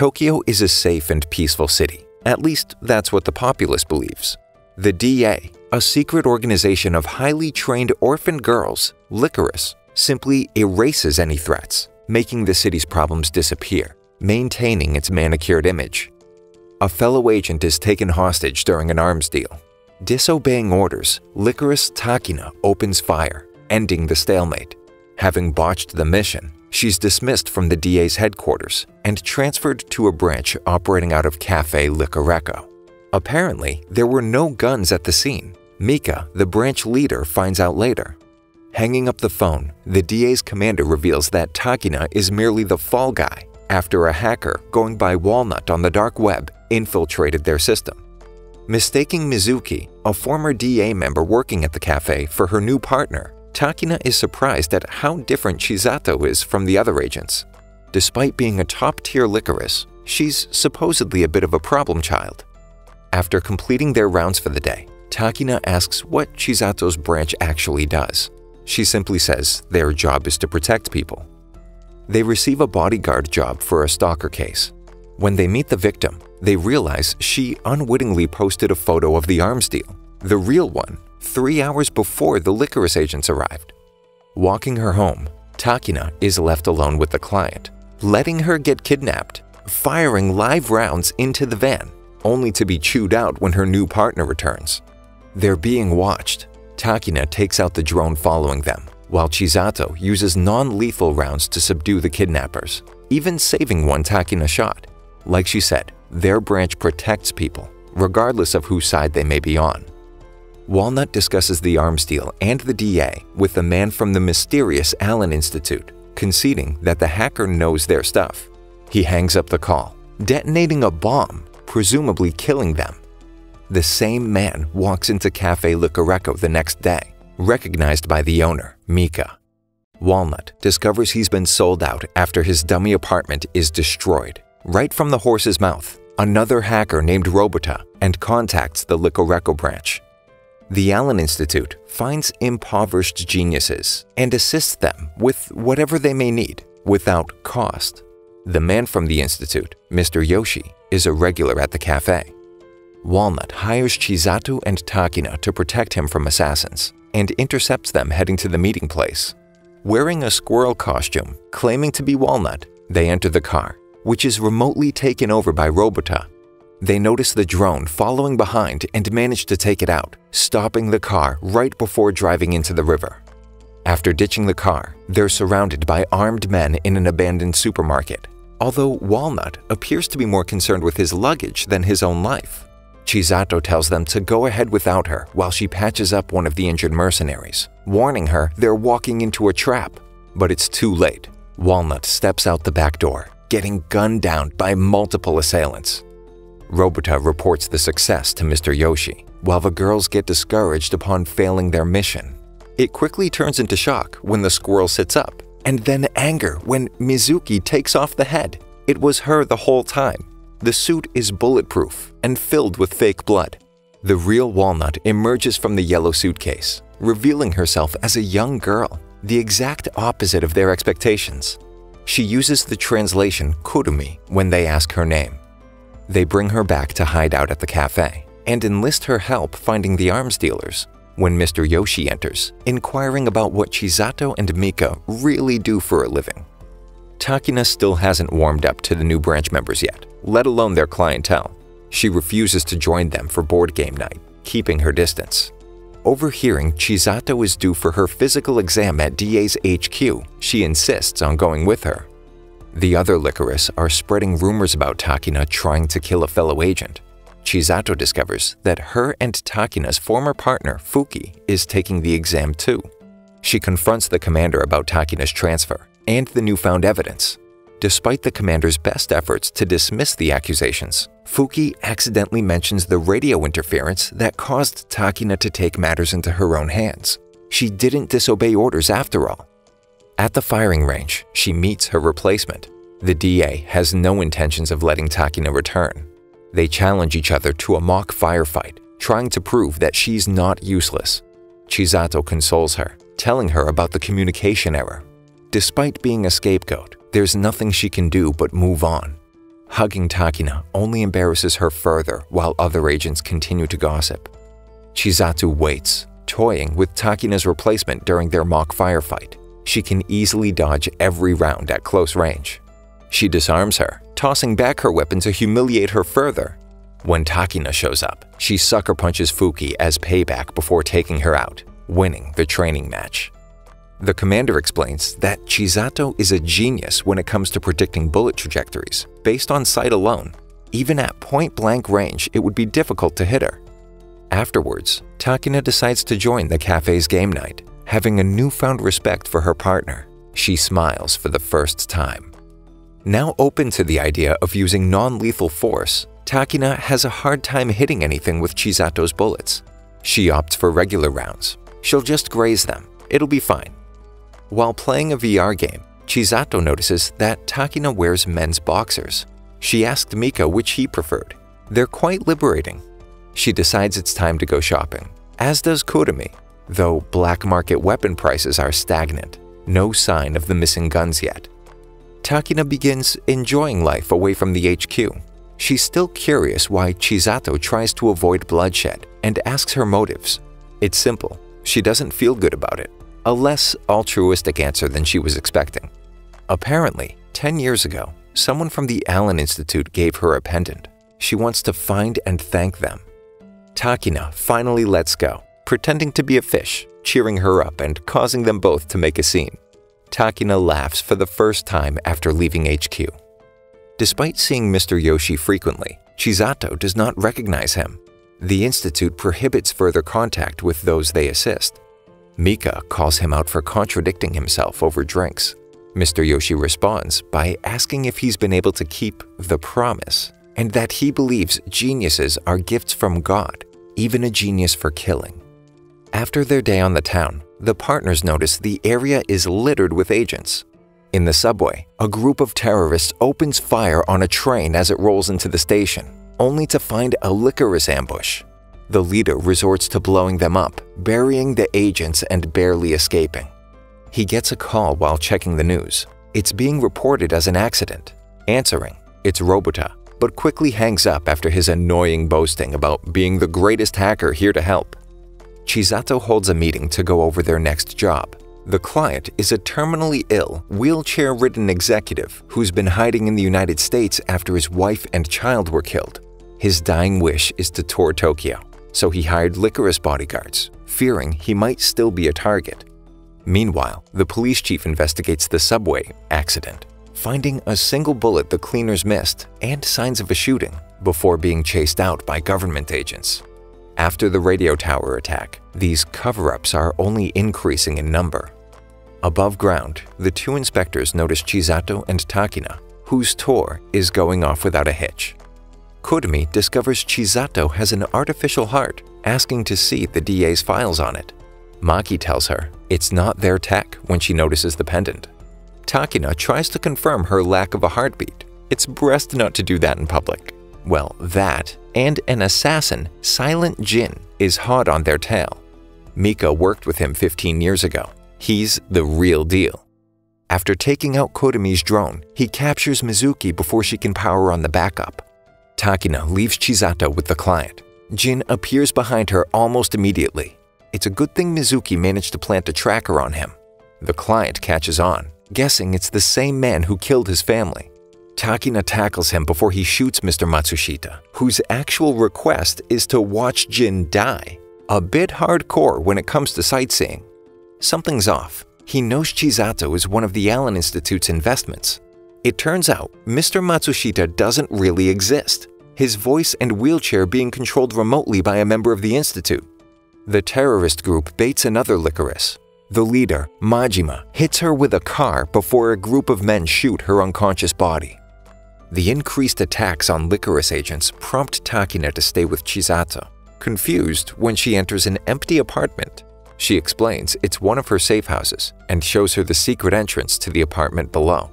Tokyo is a safe and peaceful city. At least, that's what the populace believes. The DA, a secret organization of highly trained orphan girls, Lycoris, simply erases any threats, making the city's problems disappear, maintaining its manicured image. A fellow agent is taken hostage during an arms deal. Disobeying orders, Lycoris Takina opens fire, ending the stalemate. Having botched the mission, she's dismissed from the DA's headquarters and transferred to a branch operating out of Cafe LycoReco. Apparently, there were no guns at the scene. Mika, the branch leader, finds out later. Hanging up the phone, the DA's commander reveals that Takina is merely the fall guy after a hacker going by Walnut on the dark web infiltrated their system. Mistaking Mizuki, a former DA member working at the cafe, for her new partner, Takina is surprised at how different Chisato is from the other agents. Despite being a top-tier Lycoris, she's supposedly a bit of a problem child. After completing their rounds for the day, Takina asks what Chisato's branch actually does. She simply says their job is to protect people. They receive a bodyguard job for a stalker case. When they meet the victim, they realize she unwittingly posted a photo of the arms deal, the real one, three hours before the Lycoris agents arrived. Walking her home, Takina is left alone with the client, letting her get kidnapped, firing live rounds into the van, only to be chewed out when her new partner returns. They're being watched. Takina takes out the drone following them, while Chisato uses non-lethal rounds to subdue the kidnappers, even saving one Takina shot. Like she said, their branch protects people, regardless of whose side they may be on. Walnut discusses the arms deal and the DA with the man from the mysterious Alan Institute, conceding that the hacker knows their stuff. He hangs up the call, detonating a bomb, presumably killing them. The same man walks into Cafe LycoReco the next day, recognized by the owner, Mika. Walnut discovers he's been sold out after his dummy apartment is destroyed, right from the horse's mouth another hacker named Robota and contacts the LycoReco branch. The Alan Institute finds impoverished geniuses and assists them with whatever they may need without cost. The man from the institute, Mr. Yoshi, is a regular at the cafe. Walnut hires Chisato and Takina to protect him from assassins and intercepts them heading to the meeting place. Wearing a squirrel costume, claiming to be Walnut, they enter the car which is remotely taken over by Robota. They notice the drone following behind and manage to take it out, stopping the car right before driving into the river. After ditching the car, they're surrounded by armed men in an abandoned supermarket, although Walnut appears to be more concerned with his luggage than his own life. Chisato tells them to go ahead without her while she patches up one of the injured mercenaries, warning her they're walking into a trap. But it's too late. Walnut steps out the back door getting gunned down by multiple assailants. Robota reports the success to Mr. Yoshi, while the girls get discouraged upon failing their mission. It quickly turns into shock when the squirrel sits up, and then anger when Mizuki takes off the head. It was her the whole time. The suit is bulletproof and filled with fake blood. The real Walnut emerges from the yellow suitcase, revealing herself as a young girl, the exact opposite of their expectations. She uses the translation kurumi when they ask her name. They bring her back to hide out at the cafe and enlist her help finding the arms dealers when Mr. Yoshi enters, inquiring about what Chisato and Mika really do for a living. Takina still hasn't warmed up to the new branch members yet, let alone their clientele. She refuses to join them for board game night, keeping her distance. Overhearing Chisato is due for her physical exam at DA's HQ, she insists on going with her. The other Lycoris are spreading rumors about Takina trying to kill a fellow agent. Chisato discovers that her and Takina's former partner, Fuki, is taking the exam too. She confronts the commander about Takina's transfer and the newfound evidence. Despite the commander's best efforts to dismiss the accusations, Fuki accidentally mentions the radio interference that caused Takina to take matters into her own hands. She didn't disobey orders after all. At the firing range, she meets her replacement. The DA has no intentions of letting Takina return. They challenge each other to a mock firefight, trying to prove that she's not useless. Chisato consoles her, telling her about the communication error. Despite being a scapegoat, there's nothing she can do but move on. Hugging Takina only embarrasses her further while other agents continue to gossip. Chisato waits, toying with Takina's replacement during their mock firefight. She can easily dodge every round at close range. She disarms her, tossing back her weapon to humiliate her further. When Takina shows up, she sucker punches Fuki as payback before taking her out, winning the training match. The commander explains that Chisato is a genius when it comes to predicting bullet trajectories based on sight alone. Even at point blank range, it would be difficult to hit her. Afterwards, Takina decides to join the cafe's game night, having a newfound respect for her partner. She smiles for the first time. Now open to the idea of using non lethal force, Takina has a hard time hitting anything with Chisato's bullets. She opts for regular rounds. She'll just graze them. It'll be fine. While playing a VR game, Chisato notices that Takina wears men's boxers. She asked Mika which he preferred. They're quite liberating. She decides it's time to go shopping, as does Kurumi, though black market weapon prices are stagnant. No sign of the missing guns yet. Takina begins enjoying life away from the HQ. She's still curious why Chisato tries to avoid bloodshed and asks her motives. It's simple. She doesn't feel good about it a less altruistic answer than she was expecting. Apparently, 10 years ago, someone from the Alan Institute gave her a pendant. She wants to find and thank them. Takina finally lets go, pretending to be a fish, cheering her up and causing them both to make a scene. Takina laughs for the first time after leaving HQ. Despite seeing Mr. Yoshi frequently, Chisato does not recognize him. The Institute prohibits further contact with those they assist. Mika calls him out for contradicting himself over drinks. Mr. Yoshi responds by asking if he's been able to keep the promise and that he believes geniuses are gifts from God, even a genius for killing. After their day on the town, the partners notice the area is littered with agents. In the subway, a group of terrorists opens fire on a train as it rolls into the station, only to find a Lycoris ambush. The leader resorts to blowing them up, burying the agents and barely escaping. He gets a call while checking the news. It's being reported as an accident. Answering, it's Robota, but quickly hangs up after his annoying boasting about being the greatest hacker here to help. Chisato holds a meeting to go over their next job. The client is a terminally ill, wheelchair ridden executive who's been hiding in the United States after his wife and child were killed. His dying wish is to tour Tokyo so he hired Lycoris bodyguards, fearing he might still be a target. Meanwhile, the police chief investigates the subway accident, finding a single bullet the cleaners missed and signs of a shooting before being chased out by government agents. After the radio tower attack, these cover-ups are only increasing in number. Above ground, the two inspectors notice Chisato and Takina, whose tour is going off without a hitch. Kurumi discovers Chisato has an artificial heart, asking to see the DA's files on it. Maki tells her it's not their tech when she notices the pendant. Takina tries to confirm her lack of a heartbeat. It's best not to do that in public. Well, that and an assassin, Silent Jin, is hot on their tail. Mika worked with him 15 years ago. He's the real deal. After taking out Kurumi's drone, he captures Mizuki before she can power on the backup. Takina leaves Chisato with the client. Jin appears behind her almost immediately. It's a good thing Mizuki managed to plant a tracker on him. The client catches on, guessing it's the same man who killed his family. Takina tackles him before he shoots Mr. Matsushita, whose actual request is to watch Jin die. A bit hardcore when it comes to sightseeing. Something's off. He knows Chisato is one of the Alan Institute's investments. It turns out Mr. Matsushita doesn't really exist his voice and wheelchair being controlled remotely by a member of the Institute. The terrorist group baits another Lycoris. The leader, Majima, hits her with a car before a group of men shoot her unconscious body. The increased attacks on Lycoris agents prompt Takina to stay with Chisato, confused when she enters an empty apartment. She explains it's one of her safe houses and shows her the secret entrance to the apartment below.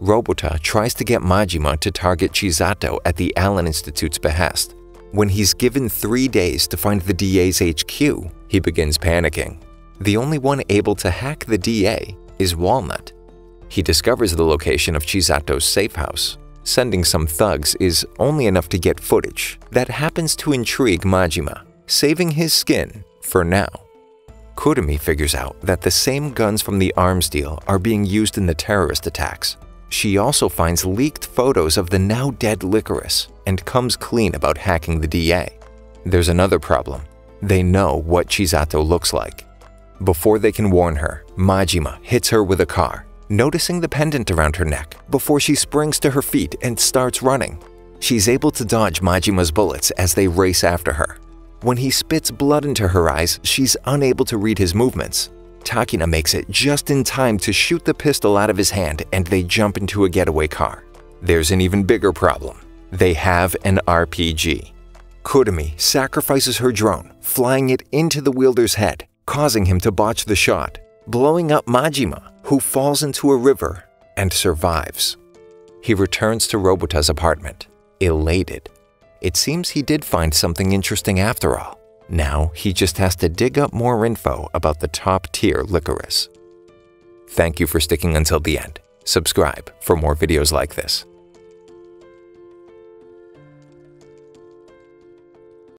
Robota tries to get Majima to target Chisato at the Alan Institute's behest. When he's given three days to find the DA's HQ, he begins panicking. The only one able to hack the DA is Walnut. He discovers the location of Chisato's safe house. Sending some thugs is only enough to get footage that happens to intrigue Majima, saving his skin for now. Kurumi figures out that the same guns from the arms deal are being used in the terrorist attacks. She also finds leaked photos of the now dead Lycoris and comes clean about hacking the DA. There's another problem. They know what Chisato looks like. Before they can warn her, Majima hits her with a car, noticing the pendant around her neck before she springs to her feet and starts running. She's able to dodge Majima's bullets as they race after her. When he spits blood into her eyes, she's unable to read his movements. Takina makes it just in time to shoot the pistol out of his hand and they jump into a getaway car. There's an even bigger problem. They have an RPG. Kurumi sacrifices her drone, flying it into the wielder's head, causing him to botch the shot, blowing up Majima, who falls into a river and survives. He returns to Robota's apartment, elated. It seems he did find something interesting after all. Now he just has to dig up more info about the top tier Lycoris. Thank you for sticking until the end. Subscribe for more videos like this.